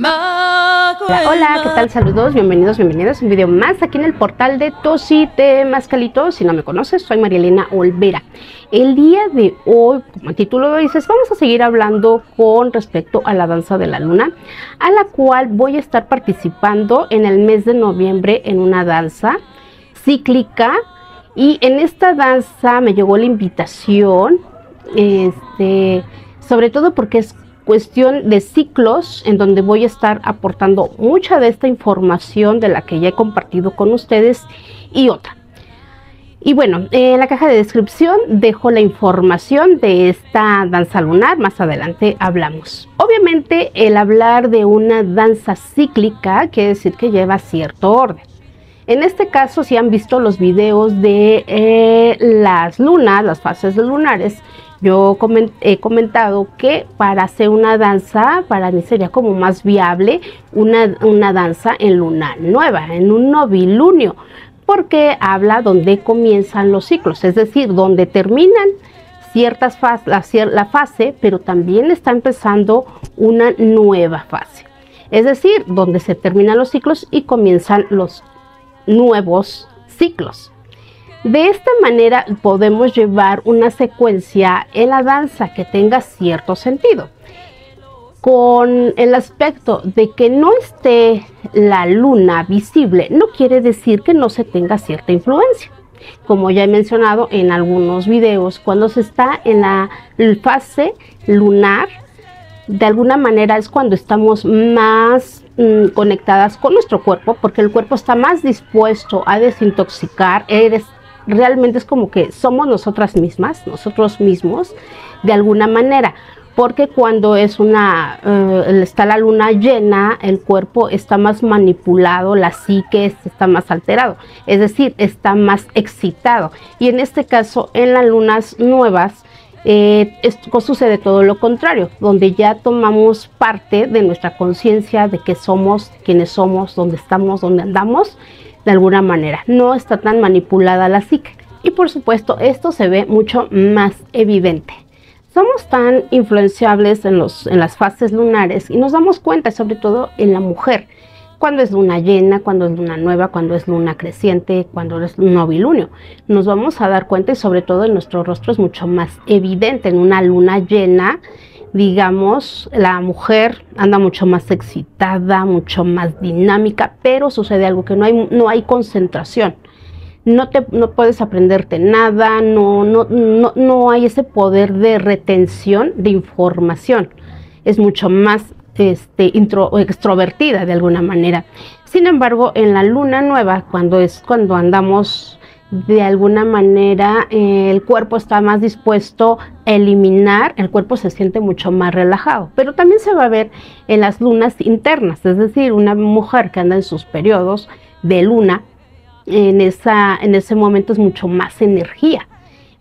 Hola, ¿qué tal? Saludos, bienvenidos, bienvenidas a un video más aquí en el portal de Tosite Mascalito. Si no me conoces, soy Marielena Olvera. El día de hoy, como el título lo dices, vamos a seguir hablando con respecto a la danza de la luna, a la cual voy a estar participando en el mes de noviembre en una danza cíclica. Y en esta danza me llegó la invitación, este, sobre todo porque es cuestión de ciclos en donde voy a estar aportando mucha de esta información de la que ya he compartido con ustedes y otra. Y bueno, en la caja de descripción dejo la información de esta danza lunar, más adelante hablamos. Obviamente el hablar de una danza cíclica quiere decir que lleva cierto orden. En este caso, si han visto los videos de eh, las lunas, las fases lunares, yo he comentado que para hacer una danza, para mí sería como más viable una, una danza en luna nueva, en un novilunio, porque habla donde comienzan los ciclos, es decir, donde terminan ciertas la, la fase, pero también está empezando una nueva fase. Es decir, donde se terminan los ciclos y comienzan los nuevos ciclos. De esta manera podemos llevar una secuencia en la danza que tenga cierto sentido. Con el aspecto de que no esté la luna visible, no quiere decir que no se tenga cierta influencia. Como ya he mencionado en algunos videos, cuando se está en la fase lunar, de alguna manera es cuando estamos más mm, conectadas con nuestro cuerpo, porque el cuerpo está más dispuesto a desintoxicar, realmente es como que somos nosotras mismas, nosotros mismos, de alguna manera. Porque cuando es una, eh, está la luna llena, el cuerpo está más manipulado, la psique está más alterado, es decir, está más excitado. Y en este caso, en las lunas nuevas, eh, sucede todo lo contrario, donde ya tomamos parte de nuestra conciencia de que somos, quienes somos, dónde estamos, dónde andamos, de alguna manera. No está tan manipulada la psique. Y por supuesto, esto se ve mucho más evidente. Somos tan influenciables en, los, en las fases lunares y nos damos cuenta, sobre todo en la mujer, cuando es luna llena, cuando es luna nueva, cuando es luna creciente, cuando es novilunio. Nos vamos a dar cuenta y sobre todo en nuestro rostro es mucho más evidente. En una luna llena digamos, la mujer anda mucho más excitada, mucho más dinámica, pero sucede algo que no hay, no hay concentración. No, te, no puedes aprenderte nada, no, no, no, no hay ese poder de retención de información. Es mucho más este, intro, extrovertida de alguna manera. Sin embargo, en la luna nueva, cuando es cuando andamos de alguna manera eh, el cuerpo está más dispuesto a eliminar, el cuerpo se siente mucho más relajado. Pero también se va a ver en las lunas internas, es decir, una mujer que anda en sus periodos de luna, en, esa, en ese momento es mucho más energía.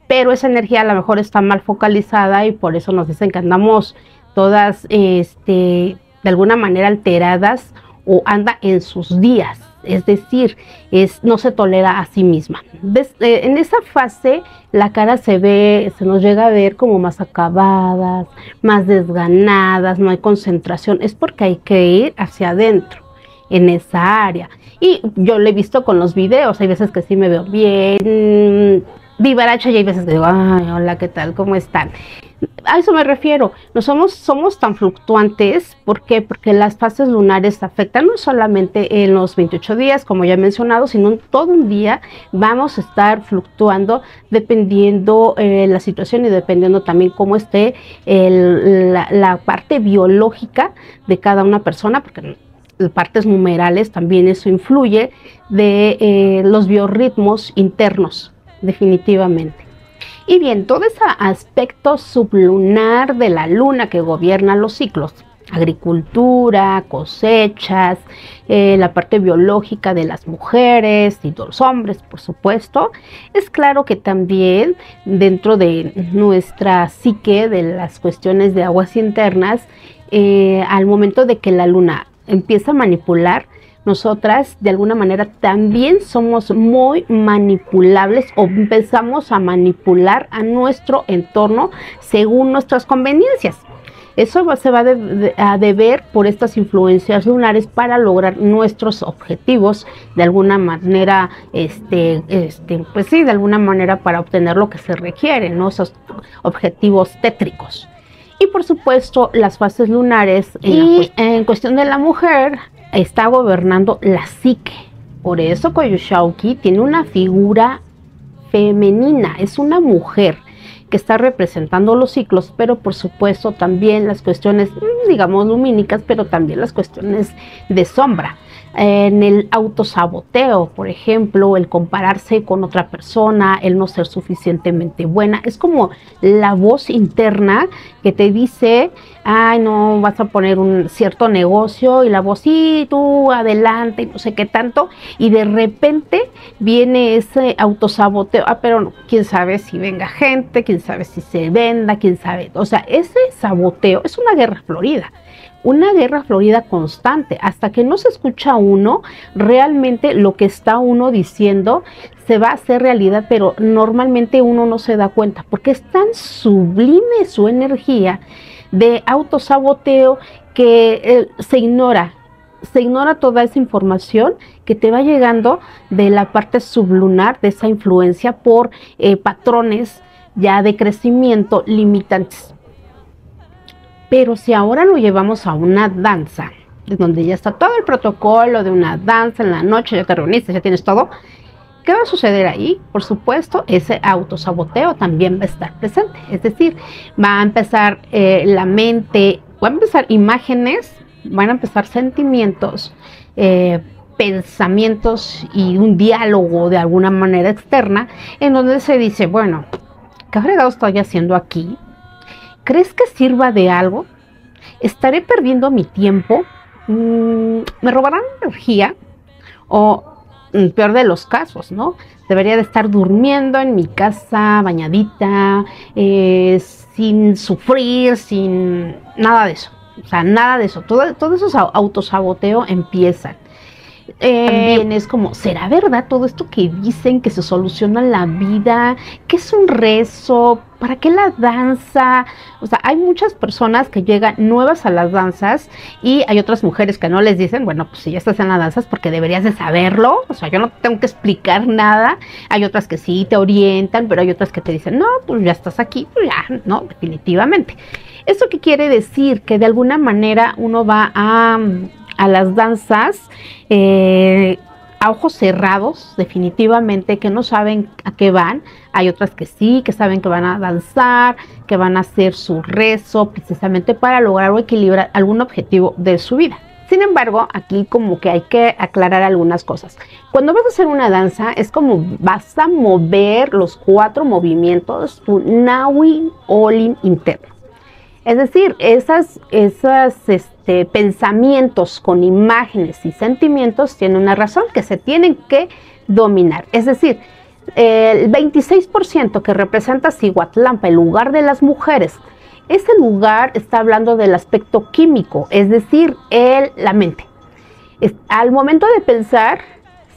Pero esa energía a lo mejor está mal focalizada y por eso nos dicen que andamos todas este, de alguna manera alteradas o anda en sus días es decir, es, no se tolera a sí misma. Eh, en esa fase la cara se ve, se nos llega a ver como más acabadas, más desganadas, no hay concentración, es porque hay que ir hacia adentro en esa área. Y yo lo he visto con los videos, hay veces que sí me veo bien vivaracha y hay veces que digo, ay, hola, ¿qué tal? ¿Cómo están? A eso me refiero, no somos, somos tan fluctuantes, ¿por qué? Porque las fases lunares afectan no solamente en los 28 días, como ya he mencionado, sino todo un día vamos a estar fluctuando dependiendo eh, la situación y dependiendo también cómo esté la, parte biológica de cada una persona, porque partes numerales también eso influye de eh, los biorritmos internos definitivamente. Y bien, todo ese aspecto sublunar de la luna que gobierna los ciclos, agricultura, cosechas, eh, la parte biológica de las mujeres y de los hombres, por supuesto, es claro que también dentro de nuestra psique, de las cuestiones de aguas internas, eh, al momento de que la luna empieza a manipular, nosotras de alguna manera también somos muy manipulables o empezamos a manipular a nuestro entorno según nuestras conveniencias. Eso se va a deber por estas influencias lunares para lograr nuestros objetivos de alguna manera, este, este, pues sí, de alguna manera para obtener lo que se requiere, ¿no? Esos objetivos tétricos. Y por supuesto, las fases lunares. y en cuestión de la mujer, está gobernando la psique. Por eso Koyushauki tiene una figura femenina, es una mujer que está representando los ciclos, pero por supuesto también las cuestiones, digamos, lumínicas, pero también las cuestiones de sombra en el autosaboteo, por ejemplo, el compararse con otra persona, el no ser suficientemente buena. Es como la voz interna que te dice, ay, no, vas a poner un cierto negocio y la voz, sí, tú adelante, no sé qué tanto. Y de repente viene ese autosaboteo, ah, pero quién sabe si venga gente, quién sabe si se venda, quién sabe. O sea, ese saboteo es una guerra florida una guerra florida constante. Hasta que no se escucha uno, realmente lo que está uno diciendo se va a hacer realidad, pero normalmente uno no se da cuenta porque es tan sublime su energía de autosaboteo que eh, se ignora. Se ignora toda esa información que te va llegando de la parte sublunar, de esa influencia por eh, patrones ya de crecimiento limitantes. Pero si ahora lo llevamos a una danza, donde ya está todo el protocolo de una danza en la noche, ya te reuniste, ya tienes todo, ¿qué va a suceder ahí? Por supuesto, ese autosaboteo también va a estar presente. Es decir, va a empezar eh, la mente, van a empezar imágenes, van a empezar sentimientos, eh, pensamientos y un diálogo de alguna manera externa, en donde se dice, bueno, ¿qué fregado estoy haciendo aquí? ¿Crees que sirva de algo? ¿Estaré perdiendo mi tiempo? Mm, ¿Me robarán energía? O, peor de los casos, ¿no? Debería de estar durmiendo en mi casa, bañadita, eh, sin sufrir, sin nada de eso. O sea, nada de eso. Todo, todo esos autosaboteo empiezan. También es como, ¿será verdad todo esto que dicen que se soluciona la vida? ¿Qué es un rezo? ¿Para qué la danza? O sea, hay muchas personas que llegan nuevas a las danzas y hay otras mujeres que no les dicen, bueno, pues si ya estás en las danzas porque deberías de saberlo. O sea, yo no tengo que explicar nada. Hay otras que sí te orientan, pero hay otras que te dicen, no, pues ya estás aquí, pues ya, no, definitivamente. ¿Esto qué quiere decir? Que de alguna manera uno va a a las danzas eh, a ojos cerrados, definitivamente, que no saben a qué van. Hay otras que sí, que saben que van a danzar, que van a hacer su rezo, precisamente para lograr o equilibrar algún objetivo de su vida. Sin embargo, aquí como que hay que aclarar algunas cosas. Cuando vas a hacer una danza, es como vas a mover los cuatro movimientos, tu Nawi Olin interno. Es decir, esas, esas este, pensamientos con imágenes y sentimientos tienen una razón que se tienen que dominar. Es decir, el 26% que representa Cihuatlampa, el lugar de las mujeres, ese lugar está hablando del aspecto químico, es decir, el, la mente. al momento de pensar,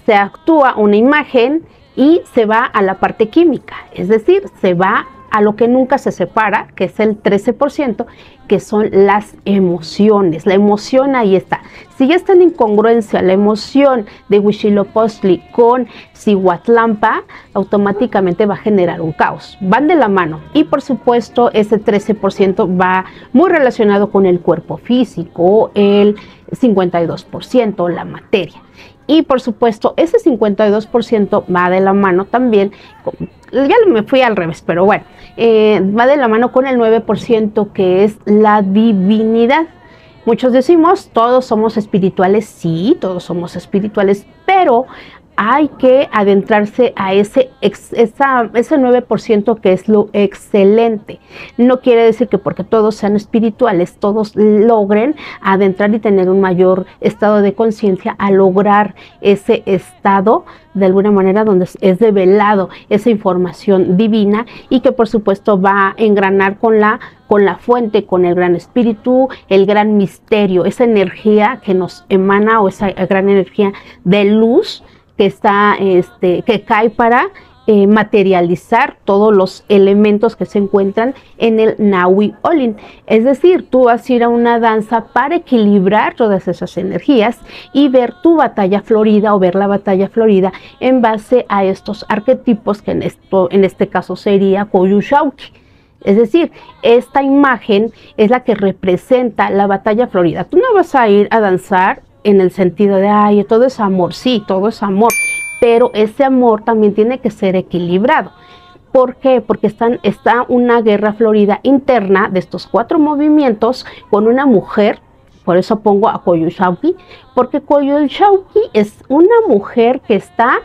se actúa una imagen y se va a la parte química, es decir, se va a lo que nunca se separa, que es el 13%, que son las emociones. La emoción ahí está. Si ya está en incongruencia la emoción de Huitzilopochtli con Cihuatlampa, automáticamente va a generar un caos. Van de la mano. Y por supuesto, ese 13% va muy relacionado con el cuerpo físico, el 52%, la materia. Y por supuesto, ese 52% va de la mano también ya me fui al revés, pero bueno, eh, va de la mano con el 9% que es la divinidad. Muchos decimos, todos somos espirituales, sí, todos somos espirituales, pero hay que adentrarse a ese, esa, ese 9% que es lo excelente. No quiere decir que porque todos sean espirituales, todos logren adentrar y tener un mayor estado de conciencia a lograr ese estado de alguna manera donde es develado esa información divina y que por supuesto va a engranar con la con la fuente, con el gran espíritu, el gran misterio, esa energía que nos emana o esa gran energía de luz que está, este, que cae para eh, materializar todos los elementos que se encuentran en el Naui Olin. Es decir, tú vas a ir a una danza para equilibrar todas esas energías y ver tu batalla florida o ver la batalla florida en base a estos arquetipos que en, esto, en este caso sería Koyushauki. Es decir, esta imagen es la que representa la batalla florida. Tú no vas a ir a danzar en el sentido de, ay, todo es amor, sí, todo es amor, pero ese amor también tiene que ser equilibrado. ¿Por qué? Porque está una guerra florida interna de estos cuatro movimientos con una mujer, por eso pongo a Koyushauki, porque Koyushauki es una mujer que está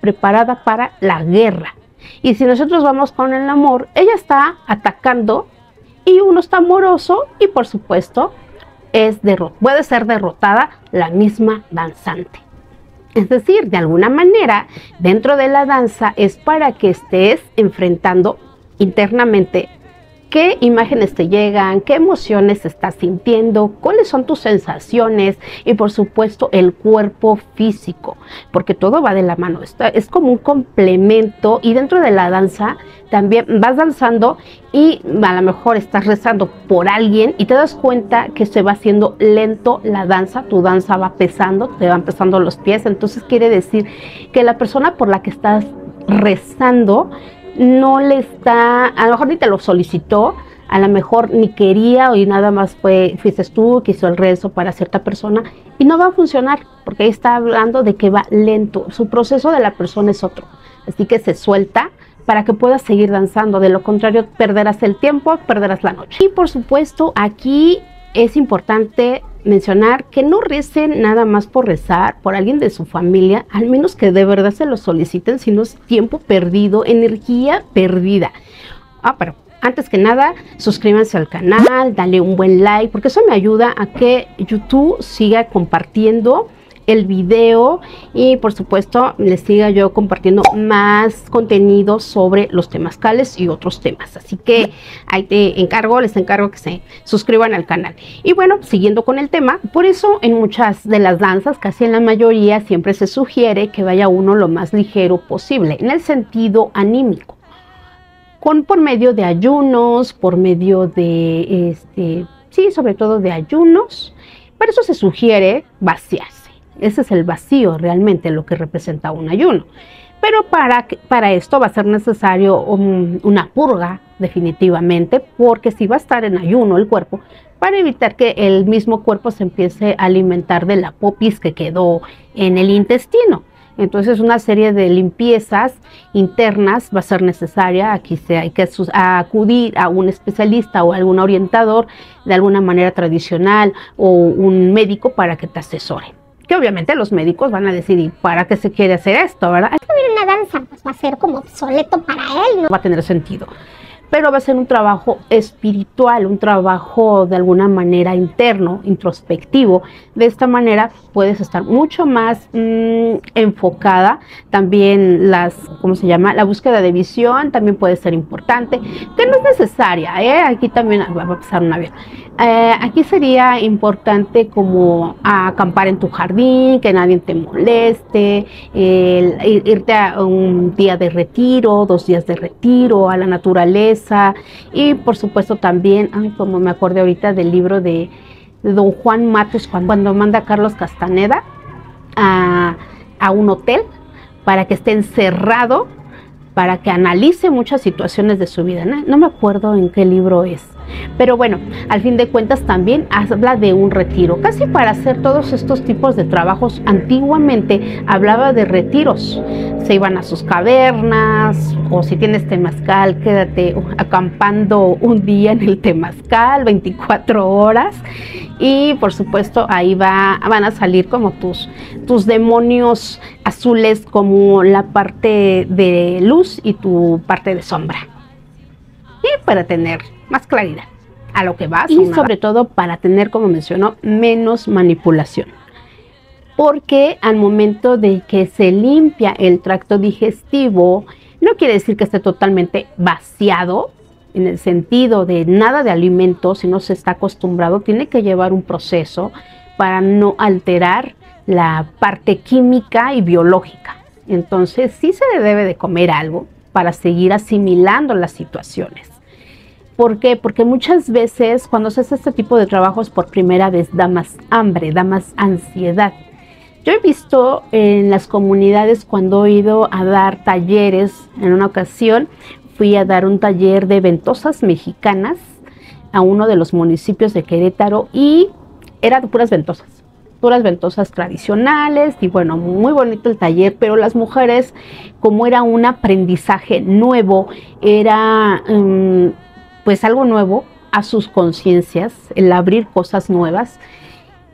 preparada para la guerra. Y si nosotros vamos con el amor, ella está atacando y uno está amoroso y por supuesto es puede ser derrotada la misma danzante. Es decir, de alguna manera, dentro de la danza es para que estés enfrentando internamente qué imágenes te llegan, qué emociones estás sintiendo, cuáles son tus sensaciones y por supuesto el cuerpo físico, porque todo va de la mano, es como un complemento y dentro de la danza también vas danzando y a lo mejor estás rezando por alguien y te das cuenta que se va haciendo lento la danza, tu danza va pesando, te van pesando los pies, entonces quiere decir que la persona por la que estás rezando no le está, a lo mejor ni te lo solicitó, a lo mejor ni quería y nada más fue, fuiste tú que hizo el rezo para cierta persona y no va a funcionar porque ahí está hablando de que va lento, su proceso de la persona es otro, así que se suelta para que puedas seguir danzando, de lo contrario perderás el tiempo, perderás la noche. Y por supuesto aquí es importante mencionar que no recen nada más por rezar por alguien de su familia, al menos que de verdad se lo soliciten, sino es tiempo perdido, energía perdida. Ah, pero antes que nada, suscríbanse al canal, dale un buen like, porque eso me ayuda a que YouTube siga compartiendo el video y por supuesto les siga yo compartiendo más contenido sobre los temazcales y otros temas. Así que ahí te encargo, les encargo que se suscriban al canal. Y bueno, siguiendo con el tema, por eso en muchas de las danzas, casi en la mayoría, siempre se sugiere que vaya uno lo más ligero posible, en el sentido anímico. Con, por medio de ayunos, por medio de, este, sí, sobre todo de ayunos, por eso se sugiere vaciarse ese es el vacío realmente lo que representa un ayuno. Pero para, para esto va a ser necesario una purga definitivamente, porque si va a estar en ayuno el cuerpo, para evitar que el mismo cuerpo se empiece a alimentar de la popis que quedó en el intestino. Entonces una serie de limpiezas internas va a ser necesaria. Aquí se hay que acudir a un especialista o algún orientador de alguna manera tradicional o un médico para que te asesore que obviamente los médicos van a decir, ¿y para qué se quiere hacer esto, verdad? Es que una danza pues, va a ser como obsoleto para él, ¿no? Va a tener sentido pero va a ser un trabajo espiritual, un trabajo de alguna manera interno, introspectivo. De esta manera puedes estar mucho más mm, enfocada. También las, ¿cómo se llama? La búsqueda de visión también puede ser importante, que no es necesaria. ¿eh? Aquí también va a pasar un avión. Eh, aquí sería importante como acampar en tu jardín, que nadie te moleste, irte a un día de retiro, dos días de retiro, a la naturaleza y por supuesto también, como me acordé ahorita del libro de, don Juan Matos cuando, manda a Carlos Castaneda a, a un hotel para que esté encerrado, para que analice muchas situaciones de su vida. no me acuerdo en qué libro es pero bueno, al fin de cuentas también habla de un retiro. Casi para hacer todos estos tipos de trabajos, antiguamente hablaba de retiros. Se iban a sus cavernas o si tienes temazcal, quédate acampando un día en el temazcal, 24 horas. Y por supuesto ahí va, van a salir como tus, tus demonios azules como la parte de luz y tu parte de sombra. Y para tener más claridad a lo que vas. Y sobre todo para tener, como mencionó, menos manipulación. Porque al momento de que se limpia el tracto digestivo, no quiere decir que esté totalmente vaciado, en el sentido de nada de alimento, si no se está acostumbrado, tiene que llevar un proceso para no alterar la parte química y biológica. Entonces sí se debe de comer algo para seguir asimilando las situaciones. ¿Por qué? Porque muchas veces cuando se hace este tipo de trabajos por primera vez da más hambre, da más ansiedad. Yo he visto en las comunidades cuando he ido a dar talleres, en una ocasión fui a dar un taller de ventosas mexicanas a uno de los municipios de Querétaro y era de puras ventosas, puras ventosas tradicionales y bueno, muy bonito el taller, pero las mujeres, como era un aprendizaje nuevo, era... Mm, pues algo nuevo a sus conciencias, el abrir cosas nuevas.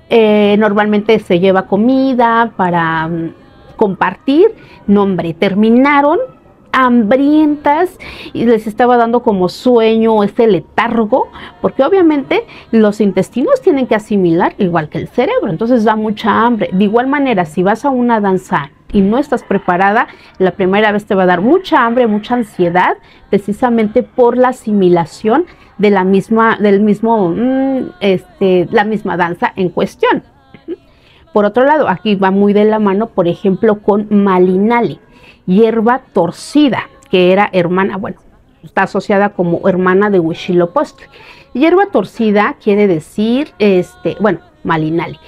Eh, normalmente se lleva comida para mm, compartir. nombre terminaron hambrientas y les estaba dando como sueño ese letargo, porque obviamente los intestinos tienen que asimilar igual que el cerebro, entonces da mucha hambre. De igual manera, si vas a una danza y no estás preparada, la primera vez te va a dar mucha hambre, mucha ansiedad, precisamente por la asimilación de la misma, del mismo, mm, este, la misma danza en cuestión. Por otro lado, aquí va muy de la mano, por ejemplo, con malinali, hierba torcida, que era hermana, bueno, está asociada como hermana de Huitzilopochtli. Hierba torcida quiere decir, este, bueno, malinali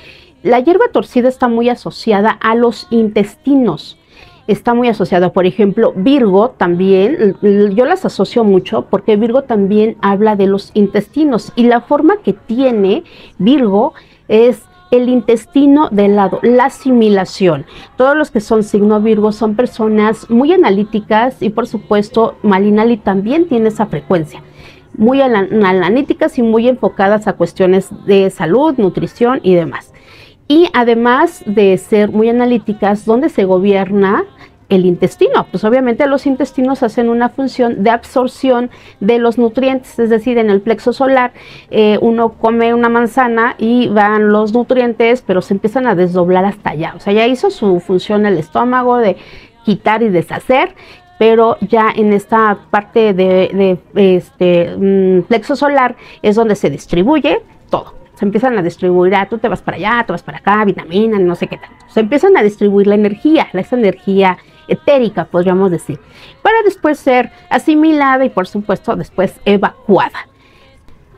la hierba torcida está muy asociada a los intestinos. Está muy asociada, por ejemplo, Virgo también, yo las asocio mucho porque Virgo también habla de los intestinos y la forma que tiene Virgo es el intestino del lado, la asimilación. Todos los que son signo Virgo son personas muy analíticas y por supuesto Malinali también tiene esa frecuencia muy analíticas y muy enfocadas a cuestiones de salud, nutrición y demás y además de ser muy analíticas, donde se gobierna el intestino. Pues obviamente los intestinos hacen una función de absorción de los nutrientes, es decir, en el plexo solar eh, uno come una manzana y van los nutrientes, pero se empiezan a desdoblar hasta allá. O sea, ya hizo su función el estómago de quitar y deshacer, pero ya en esta parte de, este mm, plexo solar es donde se distribuye todo se empiezan a distribuir, ah, tú te vas para allá, tú vas para acá, vitamina, no sé qué tanto. Se empiezan a distribuir la energía, esa energía etérica, podríamos decir, para después ser asimilada y por supuesto después evacuada.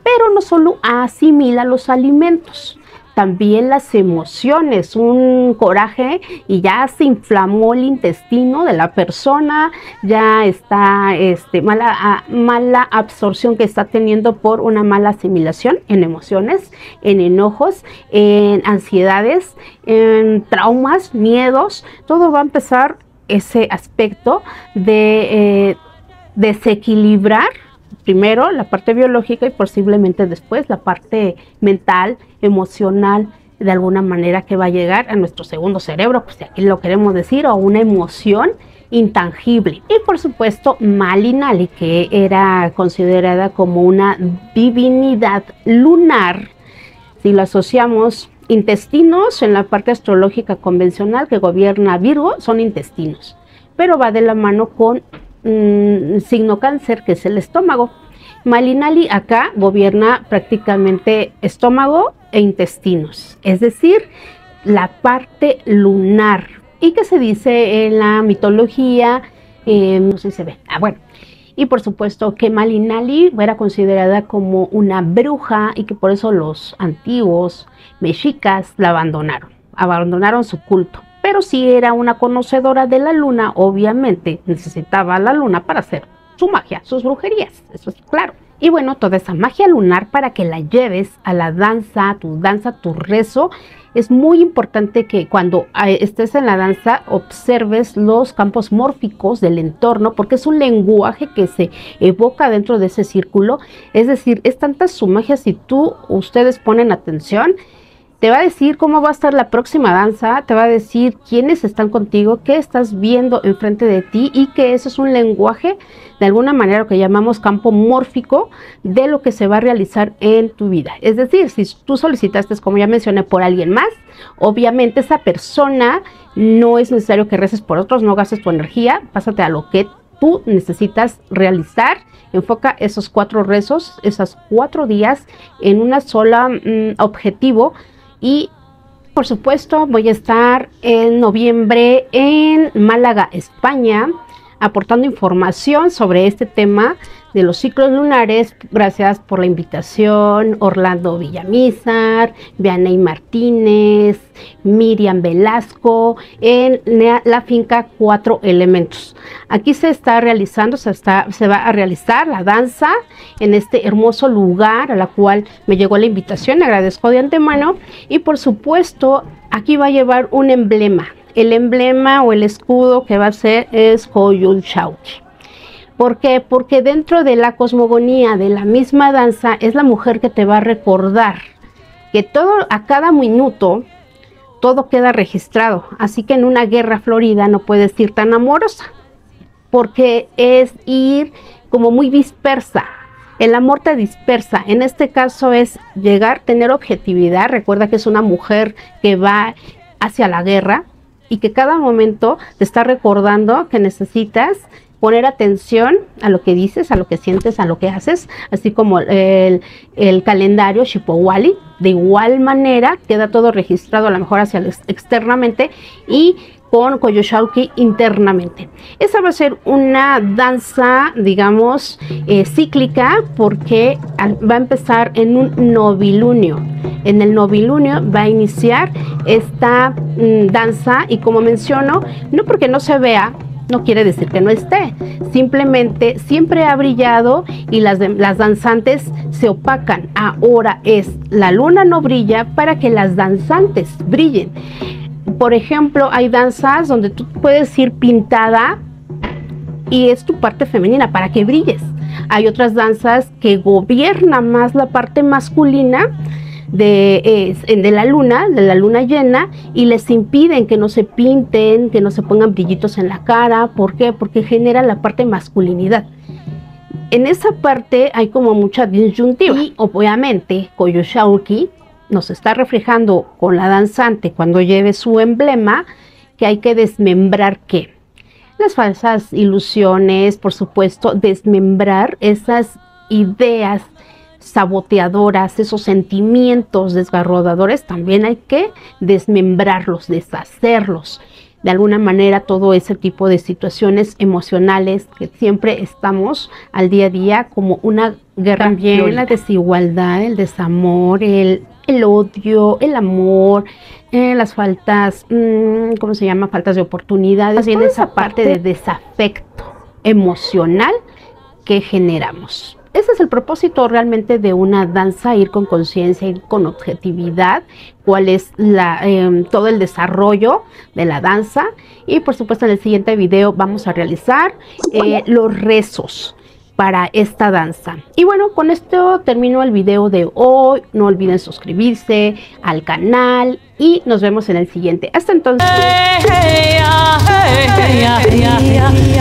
Pero no solo asimila los alimentos, también las emociones, un coraje y ya se inflamó el intestino de la persona, ya está este, mala, ah, mala absorción que está teniendo por una mala asimilación en emociones, en enojos, en ansiedades, en traumas, miedos, todo va a empezar ese aspecto de eh, desequilibrar primero la parte biológica y posiblemente después la parte mental, emocional, de alguna manera que va a llegar a nuestro segundo cerebro, pues si aquí lo queremos decir, o una emoción intangible. Y por supuesto, Malinali, que era considerada como una divinidad lunar, si lo asociamos intestinos en la parte astrológica convencional que gobierna Virgo, son intestinos, pero va de la mano con signo cáncer, que es el estómago. Malinali acá gobierna prácticamente estómago e intestinos, es decir, la parte lunar. ¿Y que se dice en la mitología? Eh, no sé si se ve. Ah, bueno. Y por supuesto que Malinali era considerada como una bruja y que por eso los antiguos mexicas la abandonaron, abandonaron su culto pero si era una conocedora de la luna, obviamente necesitaba la luna para hacer su magia, sus brujerías, eso es claro. Y bueno, toda esa magia lunar para que la lleves a la danza, tu danza, tu rezo, es muy importante que cuando eh, estés en la danza observes los campos mórficos del entorno, porque es un lenguaje que se evoca dentro de ese círculo. Es decir, es tanta su magia si tú, ustedes ponen atención te va a decir cómo va a estar la próxima danza, te va a decir quiénes están contigo, qué estás viendo enfrente de ti y que eso es un lenguaje, de alguna manera lo que llamamos campo mórfico de lo que se va a realizar en tu vida. Es decir, si tú solicitaste, como ya mencioné, por alguien más, obviamente esa persona no es necesario que reces por otros, no gastes tu energía, pásate a lo que tú necesitas realizar. Enfoca esos cuatro rezos, esos cuatro días en una sola mm, objetivo y Por supuesto, voy a estar en noviembre en Málaga, España, aportando información sobre este tema de los ciclos lunares. Gracias por la invitación, Orlando Villamizar, Vianey Martínez, Miriam Velasco, en la finca Cuatro Elementos. Aquí se está realizando, se, está, se va a realizar la danza en este hermoso lugar a la cual me llegó la invitación, agradezco de antemano y por supuesto aquí va a llevar un emblema. El emblema o el escudo que va a ser es Koyul Chauchi. ¿Por qué? Porque dentro de la cosmogonía de la misma danza es la mujer que te va a recordar que todo a cada minuto todo queda registrado. Así que en una guerra florida no puedes ir tan amorosa, porque es ir como muy dispersa. El amor te dispersa. En este caso es llegar, tener objetividad. Recuerda que es una mujer que va hacia la guerra y que cada momento te está recordando que necesitas poner atención a lo que dices, a lo que sientes, a lo que haces, así como el, calendario Shipowali. De igual manera queda todo registrado a lo mejor hacia externamente y con Koyoshauki internamente. Esa va a ser una danza, digamos, eh, cíclica porque va a empezar en un novilunio. En el novilunio va a iniciar esta mm, danza y como menciono, no porque no se vea, no quiere decir que no esté, simplemente siempre ha brillado y las, las danzantes se opacan. Ahora es la luna no brilla para que las danzantes brillen. Por ejemplo, hay danzas donde tú puedes ir pintada y es tu parte femenina para que brilles. Hay otras danzas que gobiernan más la parte masculina de, de la luna, de la luna llena, y les impiden que no se pinten, que no se pongan brillitos en la cara. ¿Por qué? Porque genera la parte masculinidad. En esa parte hay como mucha disyuntiva. Y obviamente Koyoshauki nos está reflejando con la danzante cuando lleve su emblema que hay que desmembrar qué. Las falsas ilusiones, por supuesto, desmembrar esas ideas saboteadoras, esos sentimientos desgarrodadores, también hay que desmembrarlos, deshacerlos. De alguna manera todo ese tipo de situaciones emocionales que siempre estamos al día a día como una guerra. También la desigualdad, el desamor, el, odio, el amor, eh, las faltas, mm, ¿cómo se llama? Faltas de oportunidades. Bien esa parte de desafecto emocional que generamos ese es el propósito realmente de una danza, ir con conciencia, ir con objetividad, cuál es la, em, todo el desarrollo de la danza. Y por supuesto en el siguiente video vamos a realizar eh, los rezos para esta danza. Y bueno, con esto termino el video de hoy. No olviden suscribirse al canal y nos vemos en el siguiente. Hasta entonces. Ah, ah, ah.